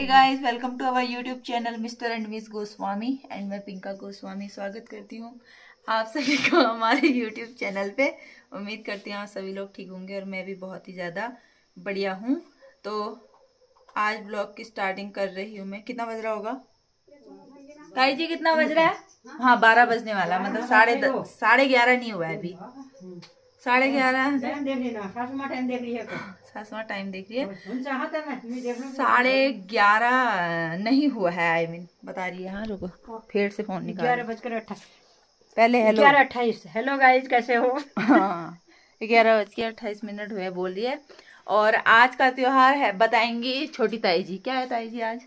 Hey guys welcome to our YouTube channel mister and miss Goswami and मैं पिंका गोस्वामी स्वागत करती हूँ आप सभी को हमारे यूट्यूब चैनल पे। उम्मीद करती हूँ आप सभी लोग ठीक होंगे और मैं भी बहुत ही ज़्यादा बढ़िया हूँ। तो आज ब्लॉग की स्टार्टिंग कर रही हूँ मैं। कितना बज रहा होगा? ताई जी, कितना बज रहा है? हाँ बारह बजने वाला मतलब साढ़े साढ़े ग्यारह नहीं हुआ है अभी। साढ़े ग्यारह सासू माँ टाइम देख रही है साढ़े ग्यारह नहीं हुआ है आई मीन बता रही है हाँ रुको। फिर से फ़ोन निकाल। ग्यारह बजकर अट्ठाईस। पहले हेलो ग्यारह अट्ठाईस। हेलो गाइज़ कैसे हो? हाँ ग्यारह बज के अट्ठाईस मिनट हुए बोल रही है। और आज का त्योहार है बताएँगी छोटी ताई जी। क्या है ताई जी आज?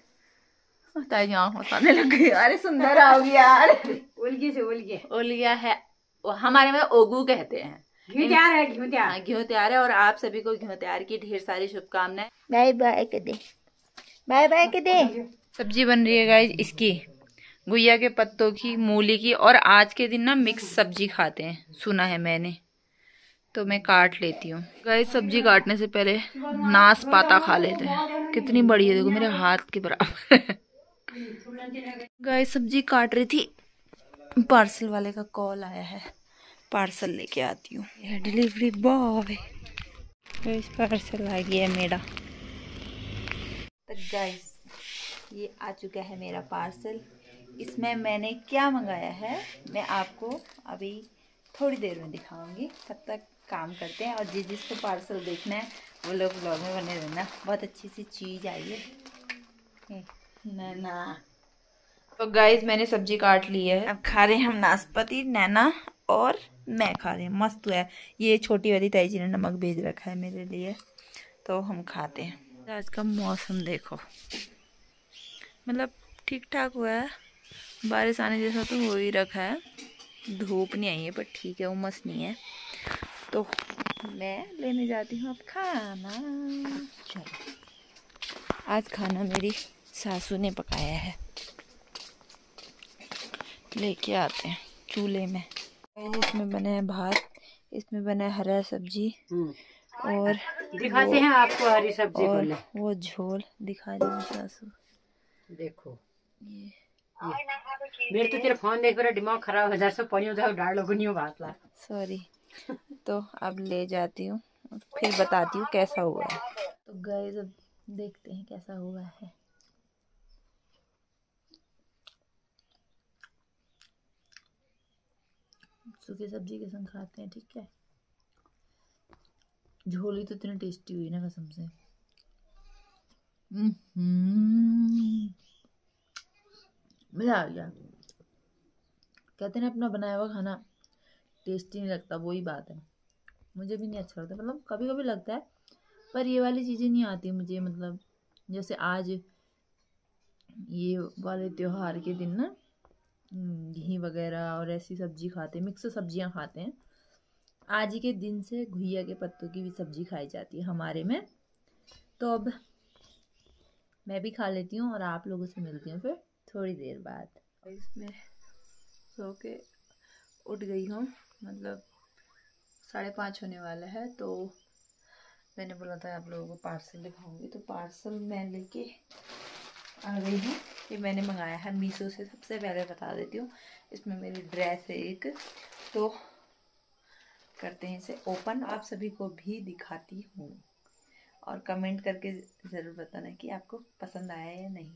ताई जी आँख बताने लग गई। अरे सुंदर आओगी यार। उलगी से उलगी ओलिया है। हमारे में ओगू कहते हैं। घी तैयार है घी तैयार। हाँ, है और आप सभी को घी त्योहार की ढेर सारी शुभकामनाएँ। बाय बाय के दे। बाय बाय के दे। सब्ज़ी बन रही है गाइज़ इसकी। गुइया के पत्तों की मूली की और आज के दिन ना मिक्स सब्ज़ी खाते हैं सुना है मैंने। तो मैं काट लेती हूँ। गाइज़ सब्ज़ी काटने से पहले नाश पाता खा लेते हैं। कितनी बड़ी है देखो मेरे हाथ के बराबर। गाइज़ सब्ज़ी काट रही थी पार्सल वाले का कॉल आया है। पार्सल लेके आती हूँ। यह डिलीवरी बॉय इस पार्सल आ गया मेरा। तो गाइस ये आ चुका है मेरा पार्सल। इसमें मैंने क्या मंगाया है मैं आपको अभी थोड़ी देर में दिखाऊँगी। तब तक काम करते हैं और जिस जिसको पार्सल देखना है वो लोग ब्लॉग में बने रहना। बहुत अच्छी सी चीज़ आई है। नैना। तो गाइज़ मैंने सब्ज़ी काट ली है। अब खा रहे हैं हम नाशपाती नैना और मैं खा रही हूँ। मस्त है। ये छोटी वाली ताई जी ने नमक भेज रखा है मेरे लिए। तो हम खाते हैं। आज का मौसम देखो। मतलब ठीक ठाक हुआ है। बारिश आने जैसा तो हो ही रखा है। धूप नहीं आई है, पर ठीक है, उमस नहीं है। तो मैं लेने जाती हूँ अब खाना। चलो। आज खाना मेरी सासू ने पकाया है। लेके आते हैं चूल्हे में। इसमें बने हैं भात इसमें बना है हरा सब्ज़ी हम्म। और दिखाते हैं आपको हरी सब्ज़ी और वो झोल दिखा रही सासू। देखो। ये। मेरे तो तेरा फ़ोन देख रहा दिमाग खराब हो जाए पड़ी होता है डाल लोग नहीं हो बात ला। सॉरी तो अब ले जाती हूँ फिर बताती हूँ कैसा हुआ है। तो गए अब देखते हैं कैसा हुआ है। सूखी सब्ज़ी के संग खाते हैं, ठीक है? झोली तो इतनी टेस्टी हुई ना कसम से। मज़ा आ गया। कहते हैं अपना बनाया हुआ खाना टेस्टी नहीं लगता वही बात है। मुझे भी नहीं अच्छा लगता मतलब कभी कभी लगता है, पर ये वाली चीज़ें नहीं आती मुझे मतलब जैसे आज ये वाले त्योहार के दिन ना घी वगैरह और ऐसी सब्ज़ी खाते हैं मिक्स सब्ज़ियाँ खाते हैं। आज ही के दिन से घुइया के पत्तों की भी सब्ज़ी खाई जाती है हमारे में। तो अब मैं भी खा लेती हूँ और आप लोगों से मिलती हूँ फिर थोड़ी देर बाद। इसमें सो के उठ गई हूँ मतलब साढ़े पाँच होने वाला है तो मैंने बोला था आप लोगों को पार्सल दिखाऊँगी तो पार्सल मैं लेके आ गई हूँ। ये मैंने मंगाया है मीशो से, सबसे पहले बता देती हूँ। इसमें मेरी ड्रेस है एक। तो करते हैं इसे ओपन आप सभी को भी दिखाती हूँ। और कमेंट करके ज़रूर बताना कि आपको पसंद आया या नहीं।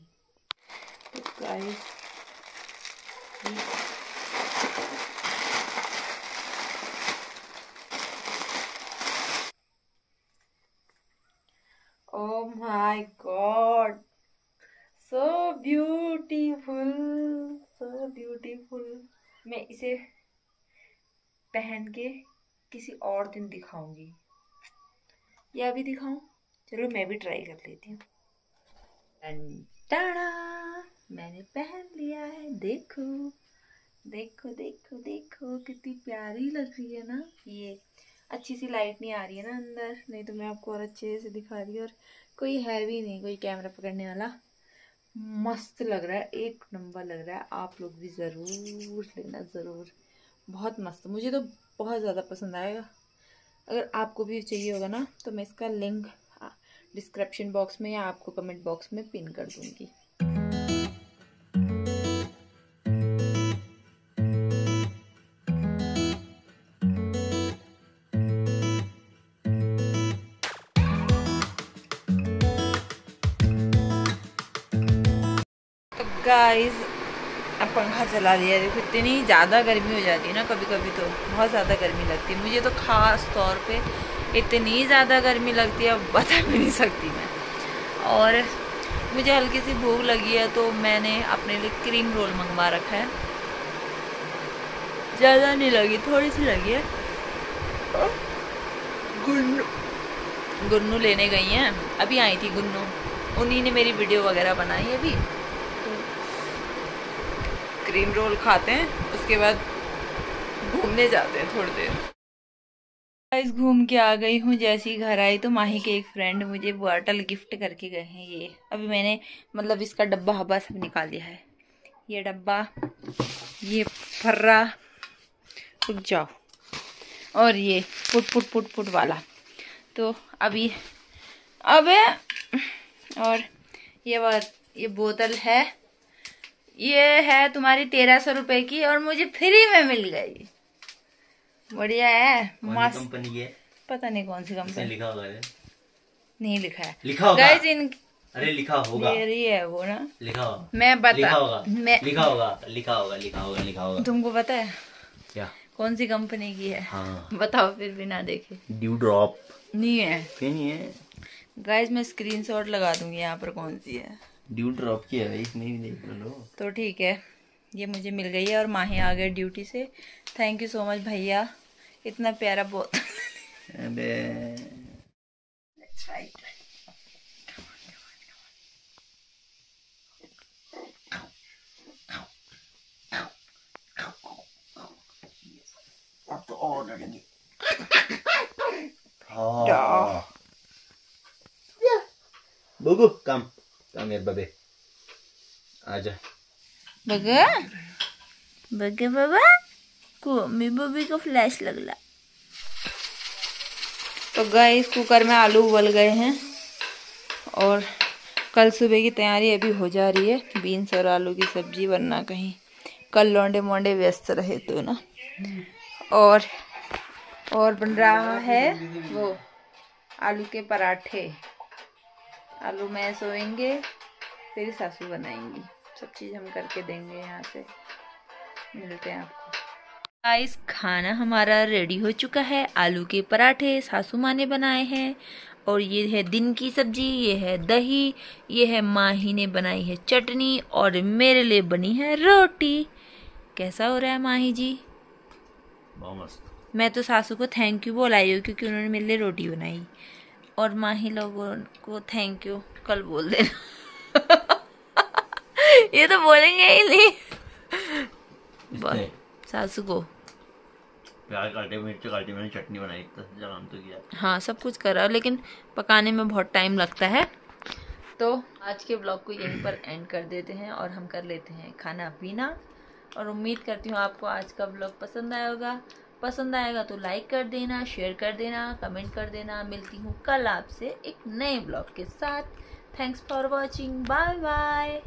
तो गाइस इसे पहन के किसी और दिन दिखाऊँगी। या अभी दिखाऊँ? चलो मैं भी ट्राई कर लेती हूँ। मैंने पहन लिया है। देखो देखो देखो देखो, कितनी प्यारी लग रही है ना। ये अच्छी सी लाइट नहीं आ रही है ना अंदर। नहीं तो मैं आपको और अच्छे से दिखा रही और कोई है भी नहीं, कोई कैमरा पकड़ने वाला। मस्त लग रहा है, एक नंबर लग रहा है। आप लोग भी ज़रूर लेना, ज़रूर। बहुत मस्त। मुझे तो बहुत ज़्यादा पसंद आएगा। अगर आपको भी चाहिए होगा ना तो मैं इसका लिंक डिस्क्रिप्शन बॉक्स में या आपको कमेंट बॉक्स में पिन कर दूँगी। गाइस अब पंखा चला दिया देखो, इतनी ज़्यादा गर्मी हो जाती है ना कभी कभी तो। बहुत ज़्यादा गर्मी लगती है। मुझे तो ख़ास तौर पे इतनी ज़्यादा गर्मी लगती है, अब बता भी नहीं सकती मैं। और मुझे हल्की सी भूख लगी है तो मैंने अपने लिए क्रीम रोल मंगवा रखा है। ज़्यादा नहीं लगी, थोड़ी सी लगी है। गुन्नू। गुन्नू लेने गई हैं। अभी आई थी गुन्नू। उन्हीं ने मेरी वीडियो वगैरह बनाई अभी। क्रीम रोल खाते हैं, उसके बाद घूमने जाते हैं थोड़ी देर। गाइस घूम के आ गई हूँ, जैसी घर आई तो माही के एक फ्रेंड मुझे बॉटल गिफ्ट करके गए हैं ये। अभी मैंने मतलब इसका डब्बा हब्बा सब निकाल दिया है। ये डब्बा, ये फर्रा, रुक जाओ। और ये पुट पुट पुट पुट वाला। तो अभी, अब और ये ये बोतल है। ये है तुम्हारी तेरह सौ रुपए की और मुझे फ्री में मिल गई। बढ़िया है मस्त। कंपनी है? पता नहीं कौन सी कंपनी लिखा होगा नहीं लिखा है। लिखा होगा? गाइस इन अरे लिखा होगा। मेरी है वो ना। लिखा होगा। मैं बता लिखा होगा। मैं लिखा होगा लिखा होगा लिखा होगा लिखा होगा। तुमको पता है? क्या? कौन सी कंपनी की है? हाँ। बताओ फिर बिना देखे। ड्यू ड्रॉप नहीं है। फिर नहीं है? गाइस मैं स्क्रीनशॉट लगा दूँगी यहाँ पर कौन सी है। ड्यू ड्रॉप की है इसमें भी देख लो तो ठीक है ये मुझे मिल गई है और माही आ गए ड्यूटी से। थैंक यू सो मच भैया इतना प्यारा बहुत। अबे। अब तो बुगु कम कम यार बबे। आजा। बगा बगा बाबा। को फ्लैश लगला. तो गए कुकर में आलू उबल गए हैं। और कल सुबह की तैयारी अभी हो जा रही है। बीन्स और आलू की सब्ज़ी बनना कहीं कल लौंडे मोंडे व्यस्त रहे तो ना। और और बन रहा है वो आलू के पराठे। आलू में सोएँगे फिर सासू बनाएँगी। सब चीज़ हम करके देंगे यहाँ से। मिलते हैं आपको। गाइस खाना हमारा रेडी हो चुका है। आलू के पराठे सासू माँ ने बनाए हैं। और ये है दिन की सब्ज़ी ये है दही ये है माही ने बनाई है चटनी और मेरे लिए बनी है रोटी। कैसा हो रहा है माही जी? बहुत मस्त। मैं तो सासू को थैंक यू बोलाई हूँ क्योंकि उन्होंने मेरे लिए रोटी बनाई। और माही लोगों को थैंक यू कल बोल देना। ये तो बोलेंगे ही नहीं। सासू को। प्याज काटे मिर्च काटी मैंने चटनी बनाई काम तो किया। हाँ सब कुछ करा लेकिन पकाने में बहुत टाइम लगता है। तो आज के ब्लॉग को यहीं पर एंड कर देते हैं और हम कर लेते हैं खाना पीना। और उम्मीद करती हूँ आपको आज का ब्लॉग पसंद आया होगा। पसंद आएगा तो लाइक कर देना शेयर कर देना कमेंट कर देना। मिलती हूँ कल आपसे एक नए ब्लॉग के साथ। Thanks for watching bye bye